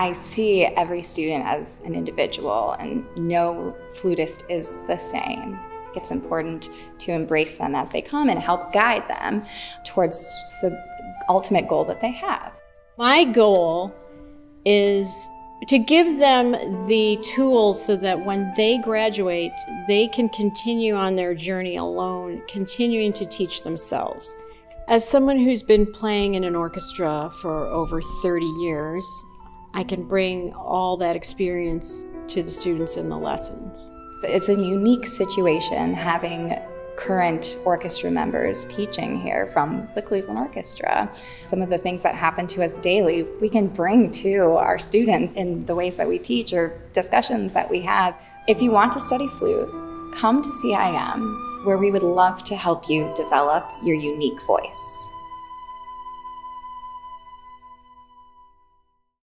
I see every student as an individual, and no flutist is the same. It's important to embrace them as they come and help guide them towards the ultimate goal that they have. My goal is to give them the tools so that when they graduate, they can continue on their journey alone, continuing to teach themselves. As someone who's been playing in an orchestra for over 30 years, I can bring all that experience to the students in the lessons. It's a unique situation having current orchestra members teaching here from the Cleveland Orchestra. Some of the things that happen to us daily, we can bring to our students in the ways that we teach or discussions that we have. If you want to study flute, come to CIM, where we would love to help you develop your unique voice.